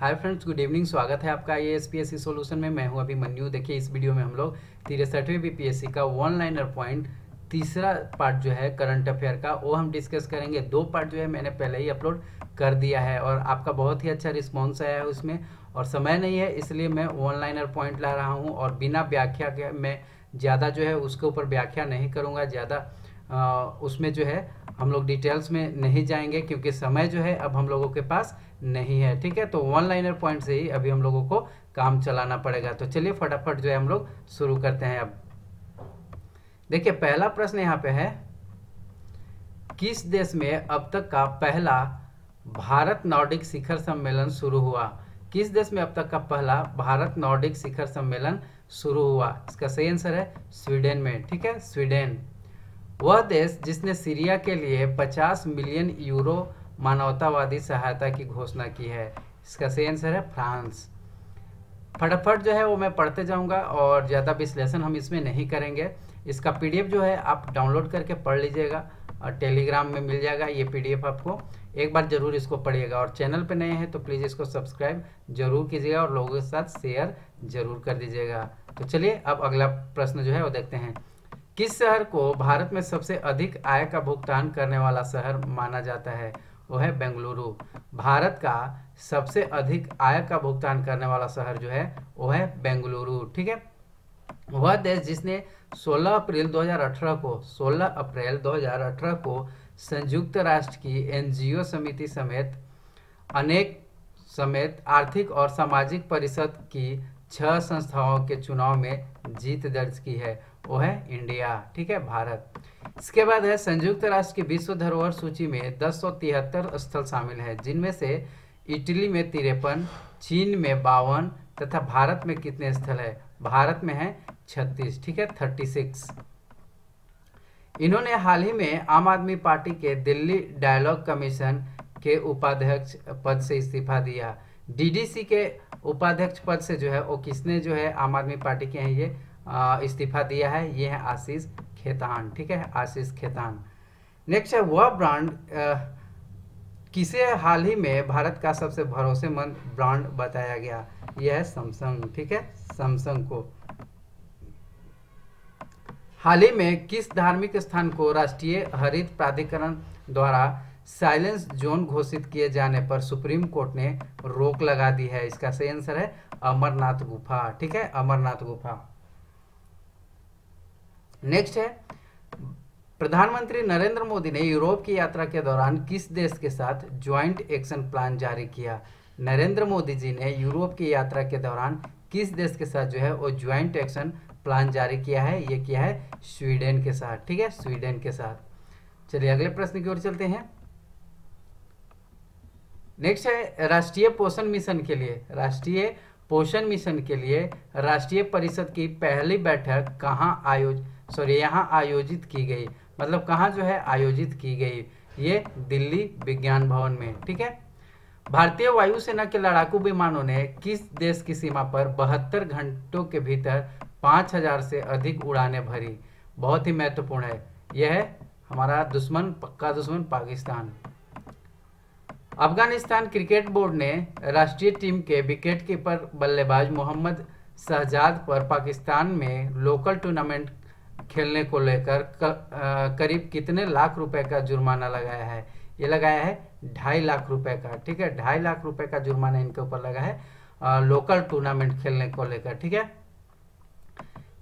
Hi friends good evening स्वागत है आपका ये S P S C solution में। मैं हूँ अभी मन्यू देखिए, इस वीडियो में हम लोग तिरसठवें बी पी एस सी का वन लाइनर पॉइंट तीसरा पार्ट जो है करंट अफेयर का, वो हम डिस्कस करेंगे। दो पार्ट जो है मैंने पहले ही अपलोड कर दिया है और आपका बहुत ही अच्छा रिस्पॉन्स आया है उसमें। और समय नहीं है, इसलिए मैं वन लाइनर पॉइंट ला रहा हूँ और बिना व्याख्या के मैं ज़्यादा जो है उसके ऊपर व्याख्या नहीं करूँगा। ज़्यादा उसमें जो है हम लोग डिटेल्स में नहीं जाएँगे क्योंकि समय जो है अब हम लोगों के पास नहीं है, ठीक है? तो वन लाइनर पॉइंट से ही अभी हम लोगों को काम चलाना पड़ेगा। तो चलिए फटाफट जो है हम लोग शुरू करते हैं अब। देखिए, पहला प्रश्न यहाँ पे है, किस देश में अब तक का पहला भारत नॉर्डिक शिखर सम्मेलन शुरू हुआ? किस देश में अब तक का पहला भारत नॉर्डिक शिखर सम्मेलन शुरू हुआ? इसका सही आंसर है स्वीडन में, ठीक है? स्वीडन। वह देश जिसने सीरिया के लिए 50 मिलियन यूरो मानवतावादी सहायता की घोषणा की है। इसका सही आंसर है फ्रांस। फटाफट जो है वो मैं पढ़ते जाऊँगा और ज़्यादा विश्लेषण हम इसमें नहीं करेंगे। इसका पीडीएफ जो है आप डाउनलोड करके पढ़ लीजिएगा और टेलीग्राम में मिल जाएगा ये पीडीएफ आपको। एक बार ज़रूर इसको पढ़िएगा और चैनल पे नए हैं तो प्लीज़ इसको सब्सक्राइब ज़रूर कीजिएगा और लोगों के साथ शेयर ज़रूर कर दीजिएगा। तो चलिए अब अगला प्रश्न जो है वो देखते हैं। किस शहर को भारत में सबसे अधिक आय का भुगतान करने वाला शहर माना जाता है? वो है बेंगलुरु। भारत का सबसे अधिक आय का भुगतान करने वाला शहर जो है, वो है बेंगलुरु, ठीक है? वह देश जिसने 16 अप्रैल 2018 को 16 अप्रैल 2018 को संयुक्त राष्ट्र की एनजीओ समिति समेत अनेक, समेत आर्थिक और सामाजिक परिषद की छह संस्थाओं के चुनाव में जीत दर्ज की है। वो है इंडिया, ठीक है, भारत। इसके बाद है, संयुक्त राष्ट्र की विश्व धरोहर सूची में दस स्थल शामिल है, जिनमें से इटली में तिरपन, चीन में बावन तथा भारत में कितने स्थल है? भारत में है छत्तीस, ठीक है, थर्टी सिक्स। इन्होंने हाल ही में आम आदमी पार्टी के दिल्ली डायलॉग कमीशन के उपाध्यक्ष पद से इस्तीफा दिया। डीडीसी के उपाध्यक्ष पद से जो है, वो किसने जो है, आम आदमी पार्टी के हैं ये? इस्तीफा दिया है, ये है आशीष खेतान, ठीक है? आशीष खेतान। नेक्स्ट है, वह ब्रांड किसे हाल ही में भारत का सबसे भरोसेमंद ब्रांड बताया गया? यह है सैमसंग ठीक है? सैमसंग को। हाल ही में किस धार्मिक स्थान को राष्ट्रीय हरित प्राधिकरण द्वारा साइलेंस जोन घोषित किए जाने पर सुप्रीम कोर्ट ने रोक लगा दी है? इसका सही आंसर है अमरनाथ गुफा, ठीक है? अमरनाथ गुफा। नेक्स्ट है, प्रधानमंत्री नरेंद्र मोदी ने यूरोप की यात्रा के दौरान किस देश के साथ ज्वाइंट एक्शन प्लान जारी किया? नरेंद्र मोदी जी ने यूरोप की यात्रा के दौरान किस देश के साथ जो है वो ज्वाइंट एक्शन प्लान जारी किया है? ये किया है स्वीडन के साथ, ठीक है? स्वीडन के साथ। चलिए, अगले प्रश्न की ओर चलते हैं। नेक्स्ट है, राष्ट्रीय पोषण मिशन के लिए। राष्ट्रीय पोषण मिशन के लिए राष्ट्रीय परिषद की पहली बैठक कहाँ आयोजित सॉरी, यहाँ आयोजित की गई। मतलब कहाँ जो है आयोजित की गई? ये दिल्ली विज्ञान भवन में, ठीक है? भारतीय वायुसेना के लड़ाकू विमानों ने किस देश की सीमा पर बहत्तर घंटों के भीतर पाँच हज़ार से अधिक उड़ानें भरी? बहुत ही महत्वपूर्ण है। यह है हमारा दुश्मन, पक्का दुश्मन पाकिस्तान। अफ़गानिस्तान क्रिकेट बोर्ड ने राष्ट्रीय टीम के विकेट कीपर बल्लेबाज मोहम्मद शहजाद पर पाकिस्तान में लोकल टूर्नामेंट खेलने को लेकर करीब कितने लाख रुपए का जुर्माना लगाया है? ये लगाया है ढाई लाख रुपए का ठीक है? ढाई लाख रुपए का जुर्माना इनके ऊपर लगा है आ, लोकल टूर्नामेंट खेलने को लेकर ठीक है?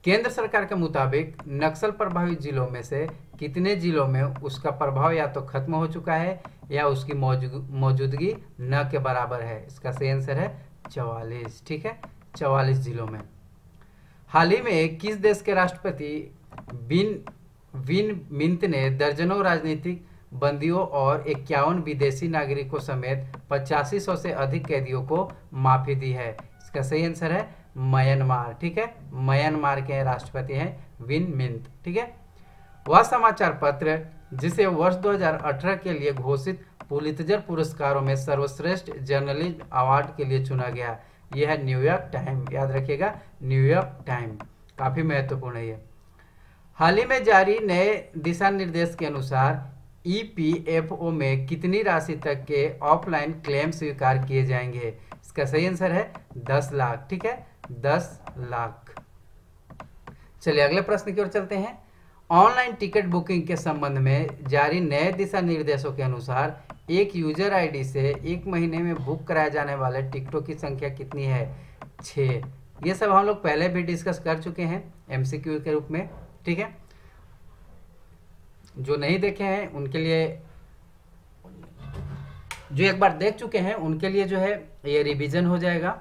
केंद्र सरकार के मुताबिक नक्सल प्रभावित जिलों में से कितने जिलों में उसका प्रभाव या तो खत्म हो चुका है या उसकी मौजूदगी न के बराबर है? इसका सही आंसर है चवालीस ठीक है? चवालीस जिलों में। हाल ही में किस देश के राष्ट्रपति बिन विन मिंत ने दर्जनों राजनीतिक बंदियों और इक्यावन विदेशी नागरिकों समेत पचासी सौ से अधिक कैदियों को माफ़ी दी है। इसका सही आंसर है म्यांमार, ठीक है? म्यांमार के राष्ट्रपति हैं विन मिंत, ठीक है? वह समाचार पत्र, जिसे वर्ष 2018 के लिए घोषित पुलितजर पुरस्कारों में सर्वश्रेष्ठ जर्नलिस्ट अवार्ड के लिए चुना गया। यह है न्यूयॉर्क टाइम, याद रखिएगा, न्यूयॉर्क टाइम। काफ़ी महत्वपूर्ण है हाल ही में जारी नए दिशा निर्देश के अनुसार ईपीएफओ में कितनी राशि तक के ऑफलाइन क्लेम स्वीकार किए जाएँगे? इसका सही आंसर है दस लाख, ठीक है? दस लाख। चलिए, अगले प्रश्न की ओर चलते हैं। ऑनलाइन टिकट बुकिंग के संबंध में जारी नए दिशा निर्देशों के अनुसार, एक यूज़र आईडी से एक महीने में बुक कराए जाने वाले टिकटों की संख्या कितनी है? छ ये सब हम लोग पहले भी डिस्कस कर चुके हैं एमसीक्यू के रूप में। ठीक है? जो नहीं देखे हैं उनके लिए जो एक बार देख चुके हैं उनके लिए जो है ये रिवीजन हो जाएगा।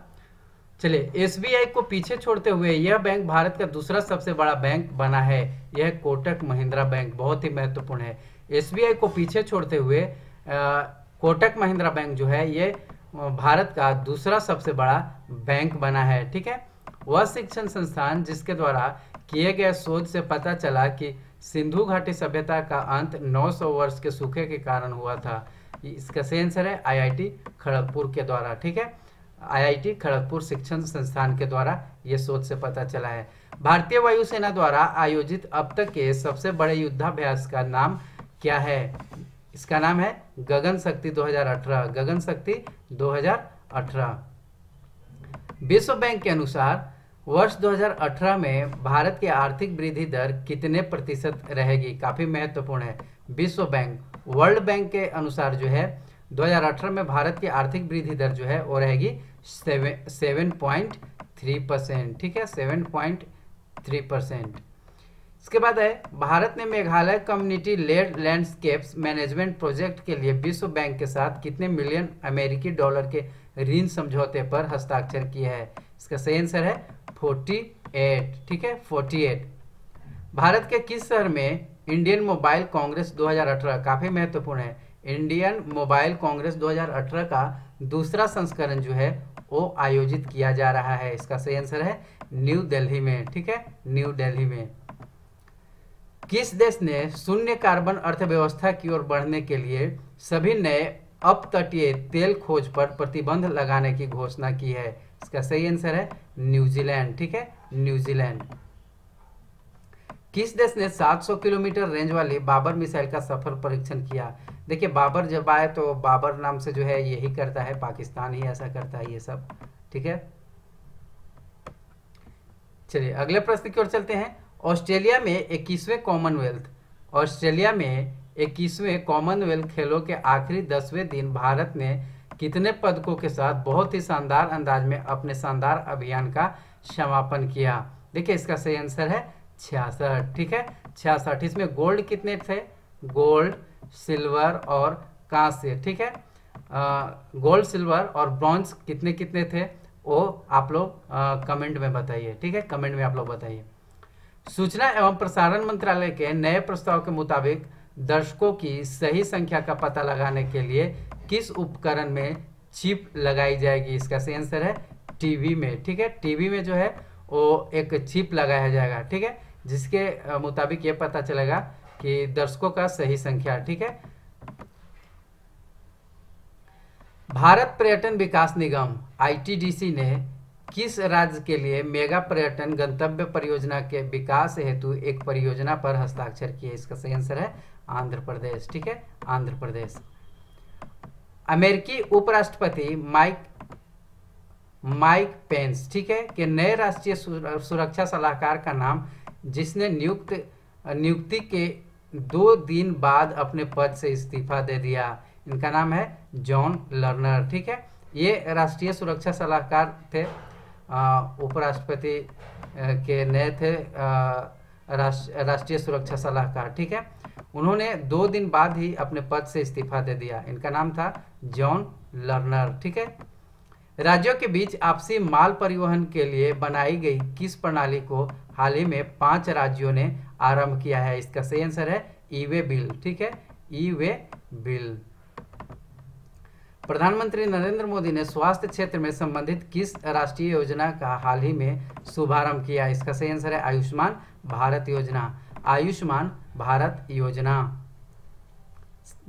चलिए एसबीआई को पीछे छोड़ते हुए यह बैंक भारत का दूसरा सबसे बड़ा बैंक बना है। यह कोटक महिंद्रा बैंक बहुत ही महत्वपूर्ण है। एसबीआई को पीछे छोड़ते हुए आ, कोटक महिंद्रा बैंक जो है ये भारत का दूसरा सबसे बड़ा बैंक बना है। ठीक है? वह शिक्षण संस्थान जिसके द्वारा किए गए शोध से पता चला कि सिंधु घाटी सभ्यता का अंत 900 वर्ष के सूखे के कारण हुआ था। इसका सही आंसर है आईआईटी खड़गपुर के द्वारा, ठीक है? आईआईटी खड़गपुर शिक्षण संस्थान के द्वारा ये शोध से पता चला है। भारतीय वायुसेना द्वारा आयोजित अब तक के सबसे बड़े युद्धाभ्यास का नाम क्या है? इसका नाम है गगन शक्ति 2018 गगन शक्ति 2018 विश्व बैंक के अनुसार वर्ष 2018 में भारत की आर्थिक वृद्धि दर कितने प्रतिशत रहेगी? काफ़ी महत्वपूर्ण है। विश्व बैंक, वर्ल्ड बैंक के अनुसार जो है 2018 में भारत की आर्थिक वृद्धि दर जो है, वो रहेगी सेवन पॉइंट थ्री परसेंट। ठीक है? Seven point three percent. इसके बाद है, भारत ने Meghalaya community led, landscapes management project के लिए विश्व बैंक के साथ कितने मिलियन अमेरिकी डॉलर के ऋण समझौते पर हस्ताक्षर किए हैं? इसका सही आंसर है 48 ठीक है? 48 भारत के किस शहर में इंडियन मोबाइल कांग्रेस 2018 काफ़ी महत्वपूर्ण है। इंडियन मोबाइल कांग्रेस 2018 का दूसरा संस्करण जो है, वो आयोजित किया जा रहा है। इसका सही आंसर है न्यू दिल्ली में, ठीक है? न्यू दिल्ली में। किस देश ने शून्य कार्बन अर्थव्यवस्था की ओर बढ़ने के लिए सभी नए अपतटीय तेल खोज पर प्रतिबंध लगाने की घोषणा की है? इसका सही आंसर है न्यूजीलैंड ठीक है? न्यूजीलैंड किस देश ने 700 किलोमीटर रेंज वाली बाबर मिसाइल का सफल परीक्षण किया? देखिए, बाबर जब आए तो बाबर नाम से जो है यही करता है, पाकिस्तान ही ऐसा करता है ये सब, ठीक है? चलिए, अगले प्रश्न की ओर चलते हैं। ऑस्ट्रेलिया में इक्कीसवें कॉमनवेल्थ ऑस्ट्रेलिया में इक्कीसवें कॉमनवेल्थ खेलों के आखिरी दसवें दिन भारत ने कितने पदकों के साथ बहुत ही शानदार अंदाज में अपने शानदार अभियान का समापन किया। देखिए, इसका सही आंसर है छियासठ, ठीक है? छियासठ, इसमें गोल्ड कितने थे? गोल्ड, सिल्वर और कांस्य, ठीक है? गोल्ड, सिल्वर और ब्रॉन्ज कितने कितने थे? वो आप लोग कमेंट में बताइए, ठीक है? कमेंट में आप लोग बताइए। सूचना एवं प्रसारण मंत्रालय के नए प्रस्ताव के मुताबिक दर्शकों की सही संख्या का पता लगाने के लिए किस उपकरण में चिप लगाई जाएगी? इसका सही आंसर है टीवी में, ठीक है? टीवी में जो है, वो एक चिप लगाया जाएगा, ठीक है? जिसके मुताबिक ये पता चलेगा कि दर्शकों का सही संख्या, ठीक है? भारत पर्यटन विकास निगम आईटीडीसी ने किस राज्य के लिए मेगा पर्यटन गंतव्य परियोजना के विकास हेतु एक परियोजना पर हस्ताक्षर किए इसका सही आंसर है आंध्र प्रदेश, ठीक है? आंध्र प्रदेश। अमेरिकी उपराष्ट्रपति माइक माइक पेंस, ठीक है, कि नए राष्ट्रीय सुरक्षा सलाहकार का नाम, जिसने नियुक्त, नियुक्ति के दो दिन बाद अपने पद से इस्तीफा दे दिया। इनका नाम है जॉन लर्नर, ठीक है। ये राष्ट्रीय सुरक्षा सलाहकार थे उपराष्ट्रपति के नए थे राष्ट्रीय सुरक्षा सलाहकार, ठीक है। उन्होंने दो दिन बाद ही अपने पद से इस्तीफा दे दिया। इनका नाम था जॉन लर्नर, ठीक है? राज्यों के बीच आपसी माल परिवहन के लिए बनाई गई किस प्रणाली को हाल ही में पाँच राज्यों ने आरंभ किया है? इसका सही आंसर है ई वे बिल, ठीक है? E way bill. प्रधानमंत्री नरेंद्र मोदी ने स्वास्थ्य क्षेत्र में संबंधित किस राष्ट्रीय योजना का हाल ही में शुभारंभ किया? इसका सही आंसर है आयुष्मान भारत योजना। आयुष्मान भारत योजना।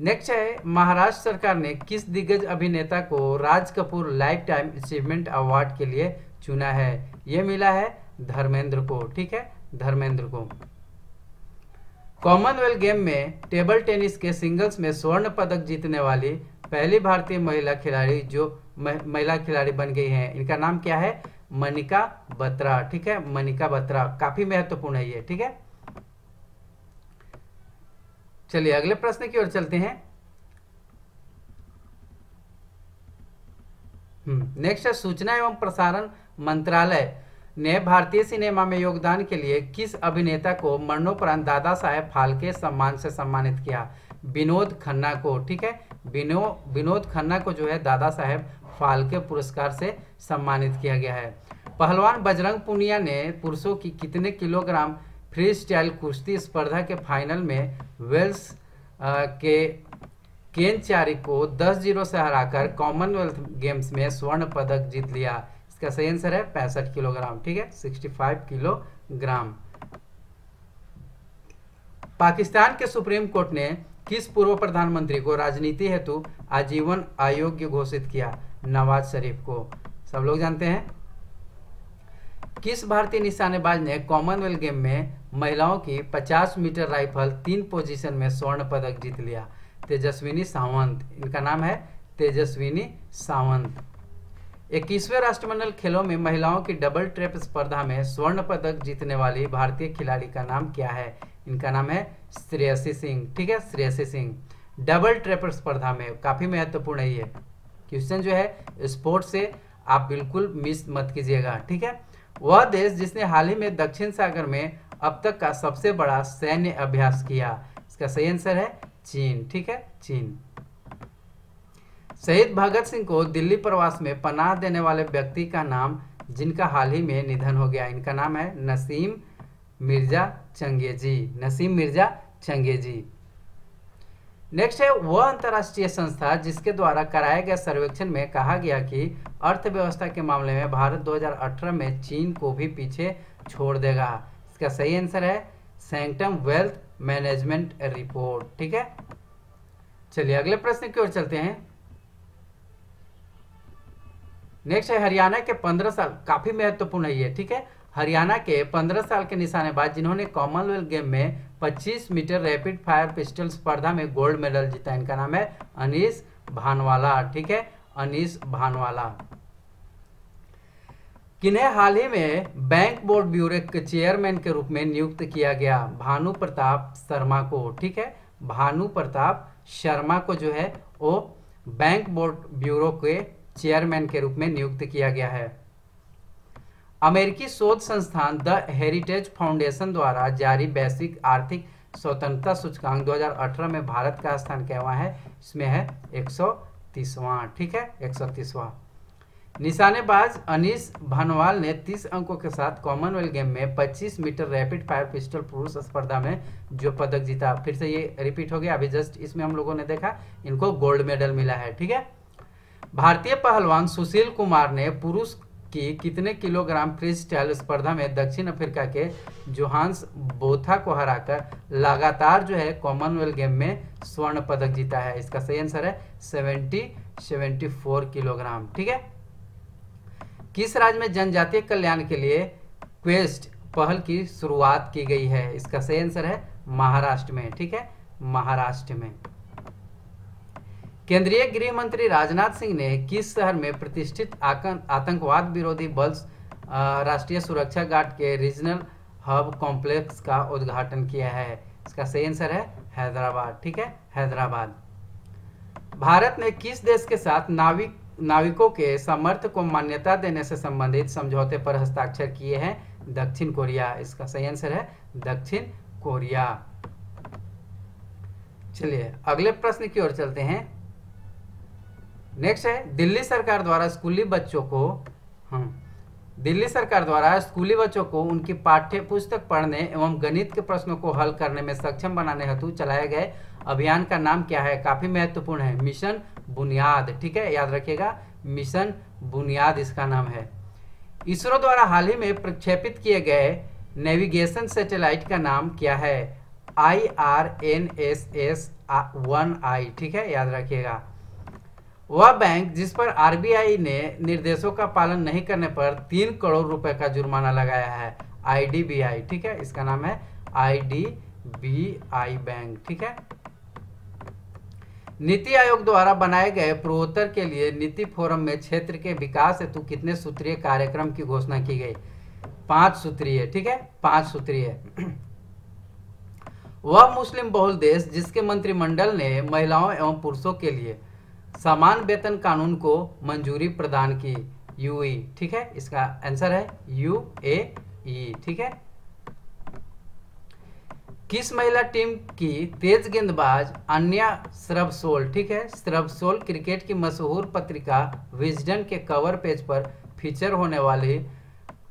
नेक्स्ट है, महाराष्ट्र सरकार ने किस दिग्गज अभिनेता को Raj Kapoor life time achievement award के लिए चुना है? यह मिला है धर्मेंद्र को, ठीक है? धर्मेंद्र को। कॉमनवेल्थ गेम में टेबल टेनिस के सिंगल्स में स्वर्ण पदक जीतने वाली पहली भारतीय महिला खिलाड़ी जो महिला खिलाड़ी बन गई हैं। इनका नाम क्या है? मनिका बत्रा, ठीक है? मनिका बत्रा, काफ़ी महत्वपूर्ण है ये, ठीक है? चलिए अगले प्रश्न की ओर चलते हैं। नेक्स्ट हम्म, है सूचना एवं प्रसारण मंत्रालय। ने भारतीय सिनेमा में योगदान के लिए किस अभिनेता को मरणोपरांत दादा साहेब फाल्के सम्मान से सम्मानित किया? विनोद खन्ना को ठीक है? विनो विनोद खन्ना को जो है दादा साहेब फाल्के पुरस्कार से सम्मानित किया गया है। पहलवान बजरंग पुनिया ने पुरुषों की कितने किलोग्राम फ्री स्टाइल कुश्ती स्पर्धा के फाइनल में वेल्स के केन चारी को 10 ज़ीरो से हराकर कॉमनवेल्थ गेम्स में स्वर्ण पदक जीत लिया। इसका सही आंसर है पैंसठ किलोग्राम, ठीक है? 65 किलोग्राम। पाकिस्तान के सुप्रीम कोर्ट ने किस पूर्व प्रधानमंत्री को राजनीति हेतु आजीवन अयोग्य घोषित किया? नवाज़ शरीफ को। सब लोग जानते हैं? किस भारतीय निशानेबाज ने कॉमनवेल्थ गेम में महिलाओं की 50 मीटर राइफल तीन पोजीशन में स्वर्ण पदक जीत लिया? तेजस्विनी सावंत। इनका नाम है तेजस्विनी सावंत। इक्कीसवें राष्ट्रमंडल खेलों में महिलाओं की डबल ट्रेप स्पर्धा में स्वर्ण पदक जीतने वाली भारतीय खिलाड़ी का नाम क्या है? इनका नाम है श्रेयसी सिंह। ठीक है, श्रेयसी सिंह। डबल ट्रेप स्पर्धा में काफ़ी महत्वपूर्ण है ये। क्वेश्चन जो है, स्पोर्ट्स से आप बिल्कुल मिस मत कीजिएगा। ठीक है? वह देश जिसने हाल ही में दक्षिण सागर में अब तक का सबसे बड़ा सैन्य अभ्यास किया। इसका सही आंसर है चीन, ठीक है? चीन। शहीद भगत सिंह को दिल्ली प्रवास में पनाह देने वाले व्यक्ति का नाम, जिनका हाल ही में निधन हो गया, इनका नाम है नसीम मिर्ज़ा चंगेजी। नसीम मिर्ज़ा चंगेजी। नेक्स्ट है, वह अंतर्राष्ट्रीय संस्था जिसके द्वारा कराए गए सर्वेक्षण में कहा गया कि अर्थव्यवस्था के मामले में भारत 2018 में चीन को भी पीछे छोड़ देगा। इसका सही आंसर है सेंटम वेल्थ मैनेजमेंट रिपोर्ट ठीक है? चलिए, अगले प्रश्न की ओर चलते हैं। नेक्स्ट है, हरियाणा के 15 साल, काफ़ी महत्वपूर्ण है ये, ठीक है? हरियाणा के 15 साल के निशानेबाज जिन्होंने कॉमनवेल्थ गेम में 25 मीटर रैपिड फायर पिस्टल स्पर्धा में गोल्ड मेडल जीता इनका नाम है अनीस भानवाला, ठीक है? अनीस भानवाला। किन्हें हाल ही में बैंक बोर्ड ब्यूरो के चेयरमैन के रूप में नियुक्त किया गया? भानु प्रताप शर्मा को, ठीक है? भानु प्रताप शर्मा को जो है, वो बैंक बोर्ड ब्यूरो के चेयरमैन के रूप में नियुक्त किया गया है। अमेरिकी शोध संस्थान द हेरिटेज फाउंडेशन द्वारा जारी वैश्विक आर्थिक स्वतंत्रता सूचकांक 2018 में भारत का स्थान क्या है? इसमें है एक ठीक है? एक निशानेबाज अनीस भानवाल ने 30 अंकों के साथ कॉमनवेल्थ गेम में 25 मीटर रैपिड फायर पिस्टल पुरुष स्पर्धा में जो पदक जीता, फिर से ये रिपीट हो गया। अभी जस्ट इसमें हम लोगों ने देखा, इनको गोल्ड मेडल मिला है, ठीक है? भारतीय पहलवान सुशील कुमार ने पुरुष कि कितने किलोग्राम फ्री स्टाइल स्पर्धा में दक्षिण अफ्रीका के जोहान्स बोथा को हराकर लगातार जो है कॉमनवेल्थ गेम में स्वर्ण पदक जीता है। इसका सही आंसर है सेवेंटी सेवेंटी फोर किलोग्राम। ठीक है? किस राज्य में जनजातीय कल्याण के लिए क्वेस्ट पहल की शुरुआत की गई है? इसका सही आंसर है महाराष्ट्र में। ठीक है? महाराष्ट्र में। केंद्रीय गृह मंत्री राजनाथ सिंह ने किस शहर में प्रतिष्ठित आतंकवाद विरोधी बल राष्ट्रीय सुरक्षा गार्ड के रीजनल हब कॉम्प्लेक्स का उद्घाटन किया है? इसका सही आंसर है हैदराबाद। ठीक है? हैदराबाद। भारत ने किस देश के साथ नाविक नाविकों के समर्थ को मान्यता देने से संबंधित समझौते पर हस्ताक्षर किए हैं? दक्षिण कोरिया। इसका सही आंसर है दक्षिण कोरिया। चलिए, अगले प्रश्न की ओर चलते हैं। नेक्स्ट है, दिल्ली सरकार द्वारा स्कूली बच्चों को हम दिल्ली सरकार द्वारा स्कूली बच्चों को उनकी पाठ्य पुस्तक पढ़ने एवं गणित के प्रश्नों को हल करने में सक्षम बनाने हेतु चलाए गए अभियान का नाम क्या है? काफ़ी महत्वपूर्ण है। मिशन बुनियाद, ठीक है? याद रखिएगा, मिशन बुनियाद इसका नाम है। इसरो द्वारा हाल ही में प्रक्षेपित किए गए नेविगेशन सैटेलाइट का नाम क्या है? I R N S S one I ठीक है? याद रखिएगा। वह बैंक जिस पर आरबीआई ने निर्देशों का पालन नहीं करने पर तीन करोड़ रुपए का जुर्माना लगाया है। आईडीबीआई, ठीक है? इसका नाम है आईडीबीआई बैंक, ठीक है? नीति आयोग द्वारा बनाए गए पूर्वोत्तर के लिए नीति फोरम में क्षेत्र के विकास हेतु कितने सूत्रीय कार्यक्रम की घोषणा की गई? पाँच सूत्रीय, ठीक है? पाँच सूत्रीय। वह मुस्लिम बहुल देश जिसके मंत्रिमंडल ने महिलाओं एवं पुरुषों के लिए समान वेतन कानून को मंजूरी प्रदान की। यूई, ठीक है? इसका आंसर है यू ए ठीक है? किस महिला टीम की तेज गेंदबाज अन्या श्रवसोल, ठीक है? श्रवसोल क्रिकेट की मशहूर पत्रिका विजडन के कवर पेज पर फीचर होने वाली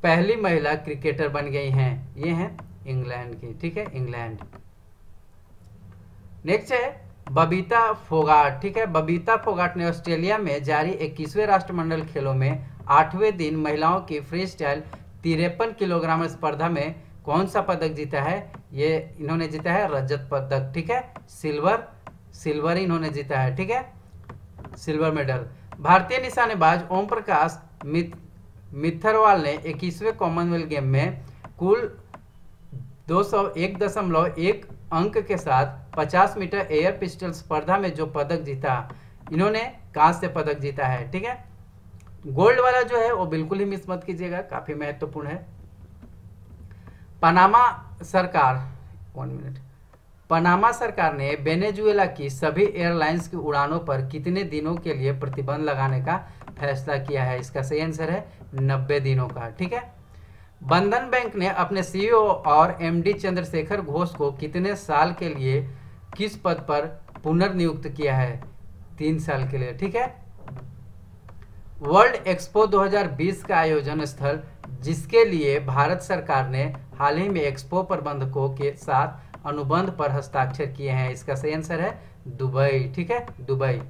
पहली महिला क्रिकेटर बन गई हैं। ये हैं इंग्लैंड की, ठीक है? इंग्लैंड। नेक्स्ट है बबीता फोगाट, ठीक है? बबीता फोगाट ने ऑस्ट्रेलिया में जारी इक्कीसवें राष्ट्रमंडल खेलों में आठवें दिन महिलाओं की फ्री स्टाइल तिरपन किलोग्राम स्पर्धा में कौन सा पदक जीता है? ये इन्होंने जीता है रजत पदक, ठीक है? सिल्वर सिल्वर इन्होंने जीता है, ठीक है? Silver medal. भारतीय निशानेबाज ओम प्रकाश मिथरवाल ने इक्कीसवें कॉमनवेल्थ गेम में कुल दो सौ एक दशमलव एक अंक के साथ 50 मीटर एयर पिस्टल स्पर्धा में जो पदक जीता, इन्होंने कांस्य पदक जीता है, ठीक है? गोल्ड वाला जो है, वो बिल्कुल ही मिस मत कीजिएगा, काफ़ी महत्वपूर्ण है। पनामा सरकार वन मिनट पनामा सरकार ने बेनेजुएला की सभी एयरलाइंस की उड़ानों पर कितने दिनों के लिए प्रतिबंध लगाने का फैसला किया है? इसका सही आंसर है, नब्बे दिनों का, ठीक है? बंधन बैंक ने अपने सीईओ और एमडी चंद्रशेखर घोष को कितने साल के लिए किस पद पर पुनर्नियुक्त किया है? तीन साल के लिए, ठीक है? वर्ल्ड एक्सपो 2020 का आयोजन स्थल, जिसके लिए भारत सरकार ने हाल ही में एक्सपो प्रबंधकों के साथ अनुबंध पर हस्ताक्षर किए हैं। इसका सही आंसर है दुबई, ठीक है? दुबई।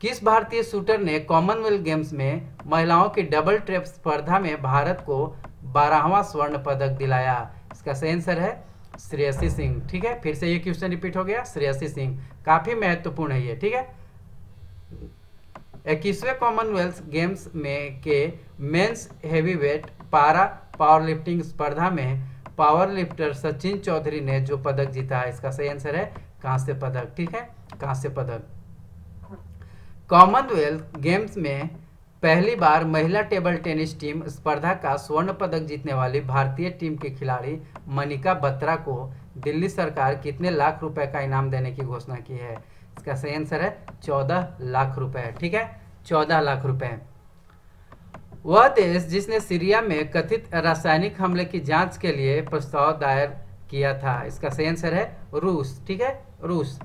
किस भारतीय शूटर ने कॉमनवेल्थ गेम्स में महिलाओं की डबल ट्रेप स्पर्धा में भारत को बारहवा स्वर्ण पदक दिलाया? इसका सही आंसर है श्रेयसी सिंह, ठीक है? फिर से ये क्वेश्चन रिपीट हो गया, श्रेयसी सिंह। काफ़ी महत्वपूर्ण है ये, ठीक है? इक्कीसवें कॉमनवेल्थ गेम्स में के men's heavyweight para power lifting स्पर्धा में पावर लिफ्टर सचिन चौधरी ने जो पदक जीता है, इसका सही आंसर है कांस्य पदक, ठीक है? कांस्य पदक। कॉमनवेल्थ गेम्स में पहली बार महिला टेबल टेनिस टीम स्पर्धा का स्वर्ण पदक जीतने वाली भारतीय टीम के खिलाड़ी मनिका बत्रा को दिल्ली सरकार कितने लाख रुपए का इनाम देने की घोषणा की है? इसका सही आंसर है चौदह लाख रुपए। ठीक है? चौदह लाख रुपए। वह देश जिसने सीरिया में कथित रासायनिक हमले की जाँच के लिए प्रस्ताव दायर किया था, इसका सही आंसर है रूस। ठीक है? रूस।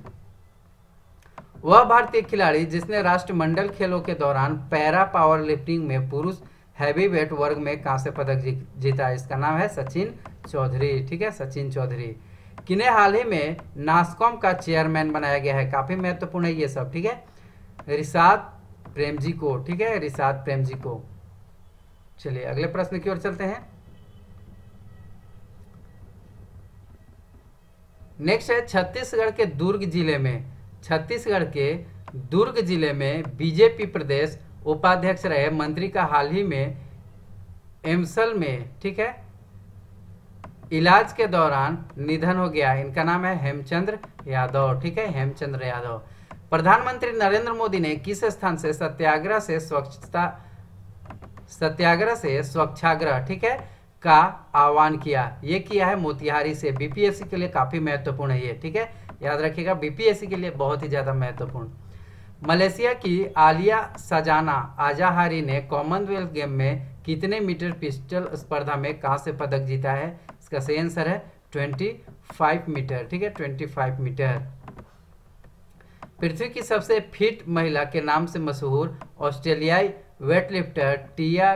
वह भारतीय खिलाड़ी जिसने राष्ट्रमंडल खेलों के दौरान पैरा पावर लिफ्टिंग में पुरुष हैवी वेट वर्ग में कांस्य पदक जीता इसका नाम है सचिन चौधरी, ठीक है? सचिन चौधरी। किन्हें हाल ही में नासकॉम का चेयरमैन बनाया गया है। काफ़ी महत्वपूर्ण है ये सब, ठीक है? रिसाद प्रेम जी को, ठीक है? रिसाद प्रेम जी को। चलिए, अगले प्रश्न की ओर चलते हैं। नेक्स्ट है, छत्तीसगढ़ के दुर्ग ज़िले में, छत्तीसगढ़ के दुर्ग ज़िले में बीजेपी प्रदेश उपाध्यक्ष रहे, मंत्री का हाल ही में एमसल में, ठीक है? इलाज के दौरान निधन हो गया। इनका नाम है हेमचंद्र यादव, ठीक है? हेमचंद्र यादव। प्रधानमंत्री नरेंद्र मोदी ने किस स्थान से सत्याग्रह से स्वच्छता, सत्याग्रह से स्वच्छाग्रह, ठीक है, का आह्वान किया? ये किया है मोतिहारी से। बीपीएससी के लिए काफ़ी महत्वपूर्ण है ये, ठीक है? याद रखिएगा बीपीएससी के लिए बहुत ही ज़्यादा महत्वपूर्ण। मलेशिया की आलिया सजाना आजाहारी ने कॉमनवेल्थ गेम में कितने मीटर पिस्टल स्पर्धा में कांस्य पदक जीता है? इसका सही आंसर है 25 मीटर, ठीक है? 25 मीटर। पृथ्वी की सबसे फिट महिला के नाम से मशहूर ऑस्ट्रेलियाई वेटलिफ्टर टिया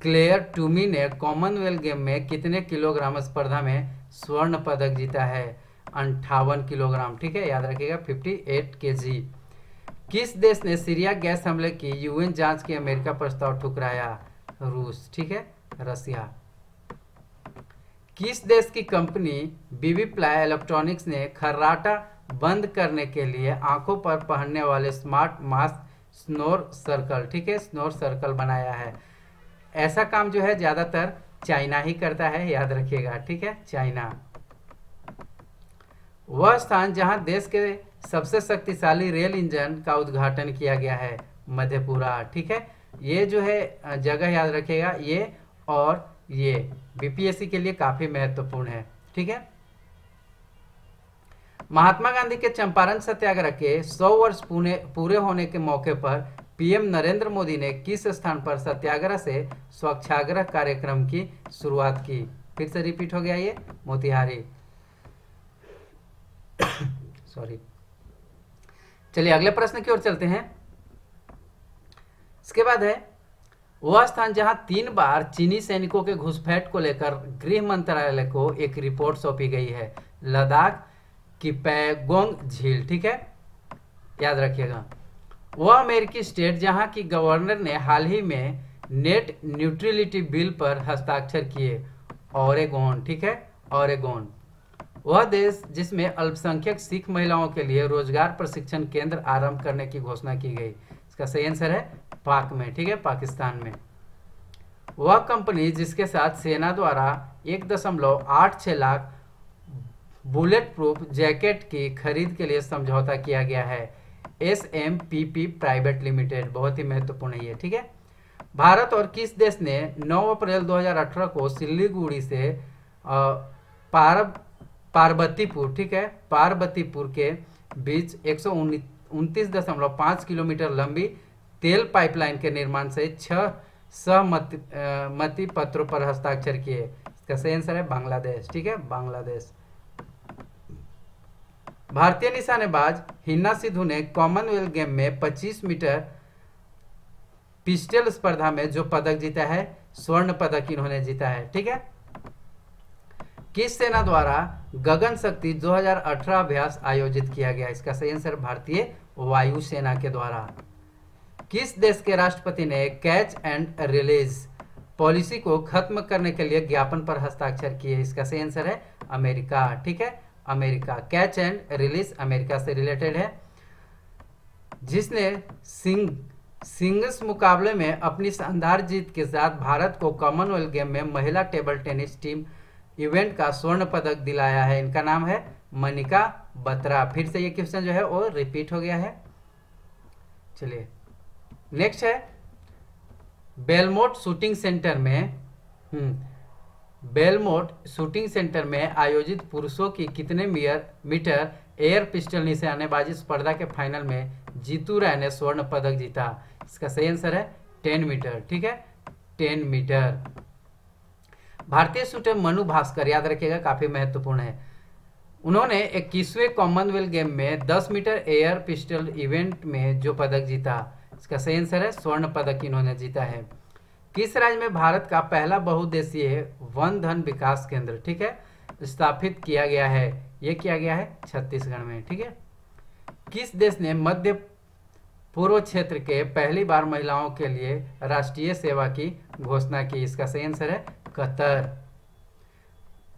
क्लेयर टूमी ने कॉमनवेल्थ गेम में कितने किलोग्राम स्पर्धा में स्वर्ण पदक जीता है? अंठावन किलोग्राम, ठीक है? याद रखिएगा 58 केजी। किस देश ने सीरिया गैस हमले की यूएन जाँच की अमेरिका प्रस्ताव ठुकराया? रूस, ठीक है? रसिया। किस देश की कंपनी बीबी प्लाई इलेक्ट्रॉनिक्स ने खर्राटा बंद करने के लिए आँखों पर पहनने वाले स्मार्ट मास्क स्नोर सर्कल, ठीक है? स्नोर सर्कल बनाया है। ऐसा काम जो है, ज़्यादातर चाइना ही करता है, याद रखिएगा, ठीक है? चाइना। वह स्थान जहाँ देश के सबसे शक्तिशाली रेल इंजन का उद्घाटन किया गया है, मधेपुरा। ठीक है? ये जो है, जगह याद रखेगा ये और ये। बीपीएससी के लिए काफ़ी महत्वपूर्ण है। ठीक है? महात्मा गांधी के चंपारण सत्याग्रह के 100 वर्ष पूरे होने के मौके पर पीएम नरेंद्र मोदी ने किस स्थान पर सत्याग्रह से स्वच्छाग्रह कार्यक्रम की शुरुआत की? फिर से रिपीट हो गया ये, मोतिहारी। सॉरी चलिए, अगले प्रश्न की ओर चलते हैं। इसके बाद है, वह स्थान जहाँ तीन बार चीनी सैनिकों के घुसपैठ को लेकर गृह मंत्रालय को एक रिपोर्ट सौंपी गई है, लद्दाख की पैगोंग झील, ठीक है? याद रखिएगा। वह अमेरिकी स्टेट जहाँ की गवर्नर ने हाल ही में नेट न्यूट्रलिटी बिल पर हस्ताक्षर किए, ओरेगोन, ठीक है? ओरेगोन। वह देश जिसमें अल्पसंख्यक सिख महिलाओं के लिए रोज़गार प्रशिक्षण केंद्र आरंभ करने की घोषणा की गई। इसका सही आंसर है पाक में, ठीक है? पाकिस्तान में। वह कंपनी जिसके साथ सेना द्वारा एक दशमलव आठ छह लाख बुलेट प्रूफ जैकेट की खरीद के लिए समझौता किया गया है। S M P P private limited बहुत ही महत्वपूर्ण है ठीक है? भारत और किस देश ने 9 अप्रैल 2018 को सिल्लीगुड़ी से पार पार्वतीपुर, ठीक है? पार्वतीपुर के बीच एक किलोमीटर लंबी तेल पाइपलाइन के निर्माण से छह सहमति मति पत्रों पर हस्ताक्षर किए। इसका सही आंसर है बांग्लादेश, ठीक है? बांग्लादेश। भारतीय निशानेबाज हिन्ना सिद्धू ने कॉमनवेल्थ गेम में 25 मीटर पिस्टल स्पर्धा में जो पदक जीता है, स्वर्ण पदक इन्होंने जीता है, ठीक है? किस सेना द्वारा गगन शक्ति 2018 अभ्यास आयोजित किया गया? इसका सही आंसर भारतीय वायु सेना के द्वारा। किस देश के राष्ट्रपति ने कैच एंड रिलीज़ पॉलिसी को खत्म करने के लिए ज्ञापन पर हस्ताक्षर किए? इसका सही आंसर है अमेरिका। ठीक है? America. Catch and release America से रिलेटेड है। जिसने सिंग, सिंगल्स मुकाबले में अपनी शानदार जीत के साथ भारत को कॉमनवेल्थ गेम में महिला टेबल टेनिस टीम इवेंट का स्वर्ण पदक दिलाया है। इनका नाम है मनिका बत्रा। फिर से ये क्वेश्चन जो है वो रिपीट हो गया है। चलिए नेक्स्ट है बेलमोट शूटिंग सेंटर में हम्म बेलमोट शूटिंग सेंटर में आयोजित पुरुषों की कितने मीटर एयर पिस्टल निशानेबाजी स्पर्धा के फाइनल में जीतू राय ने स्वर्ण पदक जीता। इसका सही आंसर है टेन मीटर ठीक है? टेन मीटर भारतीय शूटर मनु भास्कर, याद रखिएगा, काफ़ी महत्वपूर्ण है। उन्होंने इक्कीसवें कॉमनवेल्थ गेम में 10 मीटर एयर पिस्टल इवेंट में जो पदक जीता, इसका सही आंसर है, स्वर्ण पदक इन्होंने जीता है। किस राज्य में भारत का पहला बहुद्देशीय वन धन विकास केंद्र, ठीक है, स्थापित किया गया है? यह किया गया है छत्तीसगढ़ में, ठीक है? किस देश ने मध्य पूर्व क्षेत्र के पहली बार महिलाओं के लिए राष्ट्रीय सेवा की घोषणा की, इसका सही आंसर है कतर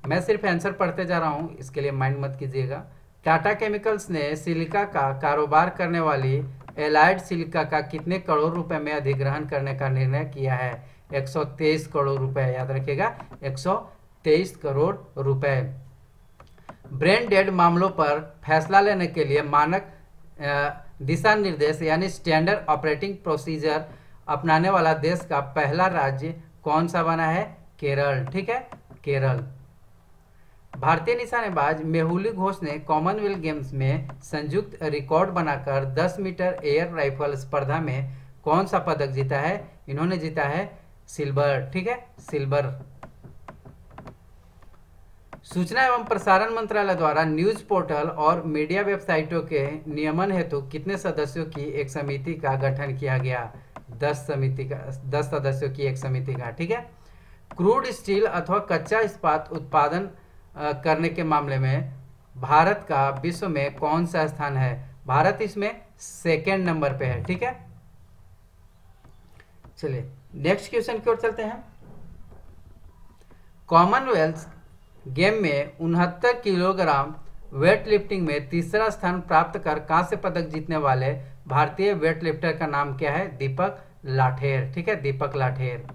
मैं सिर्फ़ आंसर पढ़ते जा रहा हूँ, इसके लिए माइंड मत कीजिएगा। टाटा केमिकल्स ने सिलिका का कारोबार करने वाली एलाइड सिलिका का कितने करोड़ रुपए में अधिग्रहण करने का निर्णय किया है? 123 करोड़ रुपए, याद रखिएगा 123 करोड़ रुपए। ब्रेन डेड मामलों पर फैसला लेने के लिए मानक दिशा निर्देश, यानी स्टैंडर्ड ऑपरेटिंग प्रोसीजर अपनाने वाला देश का पहला राज्य कौन सा बना है? केरल, ठीक है? केरल। भारतीय निशानेबाज मेहुली घोष ने कॉमनवेल्थ गेम्स में संयुक्त रिकॉर्ड बनाकर 10 मीटर एयर राइफल स्पर्धा में कौन सा पदक जीता है? इन्होंने जीता है सिल्वर, ठीक है? सिल्वर। सूचना एवं प्रसारण मंत्रालय द्वारा न्यूज़ पोर्टल और मीडिया वेबसाइटों के नियमन हेतु कितने सदस्यों की एक समिति का गठन किया गया? दस समिति का, दस सदस्यों की एक समिति का, ठीक है? क्रूड स्टील अथवा कच्चा इस्पात उत्पादन करने के मामले में भारत का विश्व में कौन सा स्थान है? भारत इसमें सेकेंड नंबर पे है, ठीक है? चलिए नेक्स्ट क्वेश्चन की ओर चलते हैं। कॉमनवेल्थ गेम में उनहत्तर किलोग्राम वेट लिफ्टिंग में तीसरा स्थान प्राप्त कर कांस्य पदक जीतने वाले भारतीय वेट लिफ्टर का नाम क्या है? दीपक लाठेर, ठीक है? दीपक लाठेर।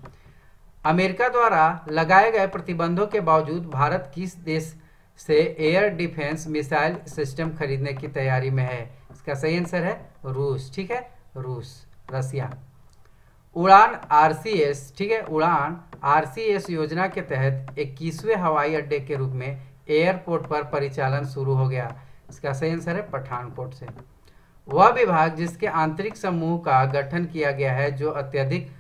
अमेरिका द्वारा लगाए गए प्रतिबंधों के बावजूद भारत किस देश से एयर डिफेंस मिसाइल सिस्टम खरीदने की तैयारी में है? इसका सही आंसर है रूस। ठीक है? रूस। रसिया। उड़ान आरसीएस, ठीक है? उड़ान आरसीएस योजना के तहत 21वें हवाई अड्डे के रूप में एयरपोर्ट पर परिचालन शुरू हो गया। इसका सही आंसर है पठानकोट से। वह विभाग जिसके आंतरिक समूह का गठन किया गया है, जो अत्यधिक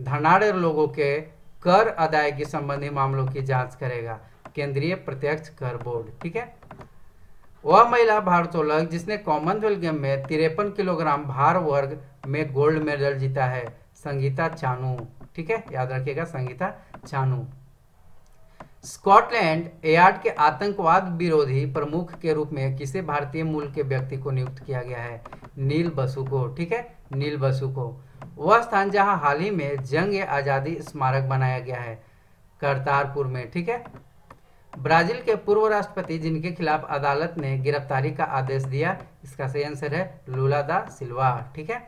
धनाढ़ लोगों के कर अदायगी संबंधी मामलों की जाँच करेगा केंद्रीय प्रत्यक्ष कर बोर्ड, ठीक है? वह महिला भारोत्तोलक जिसने कॉमनवेल्थ गेम में तिरपन किलोग्राम भार वर्ग में गोल्ड मेडल जीता है, संगीता चानू, ठीक है? याद रखिएगा, संगीता चानू। स्कॉटलैंड यार्ड के आतंकवाद विरोधी प्रमुख के रूप में किसे भारतीय मूल के व्यक्ति को नियुक्त किया गया है? नील बसु को ठीक है? नील बसु को वह स्थान जहाँ हाल ही में जंग आज़ादी स्मारक बनाया गया है, करतारपुर में, ठीक है? ब्राज़ील के पूर्व राष्ट्रपति जिनके खिलाफ अदालत ने गिरफ्तारी का आदेश दिया, इसका सही आंसर है लूला दा सिल्वा, ठीक है?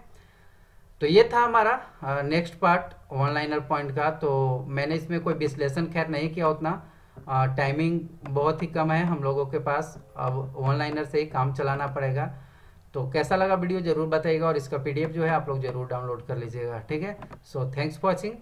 तो ये था हमारा नेक्स्ट पार्ट ऑनलाइनर पॉइंट का। तो मैंने इसमें कोई विश्लेषण खैर नहीं किया उतना। टाइमिंग बहुत ही कम है हम लोगों के पास। अब ऑनलाइनर से ही काम चलाना पड़ेगा। तो कैसा लगा वीडियो ज़रूर बताइएगा और इसका पीडीएफ जो है आप लोग ज़रूर डाउनलोड कर लीजिएगा, ठीक है? So thanks for watching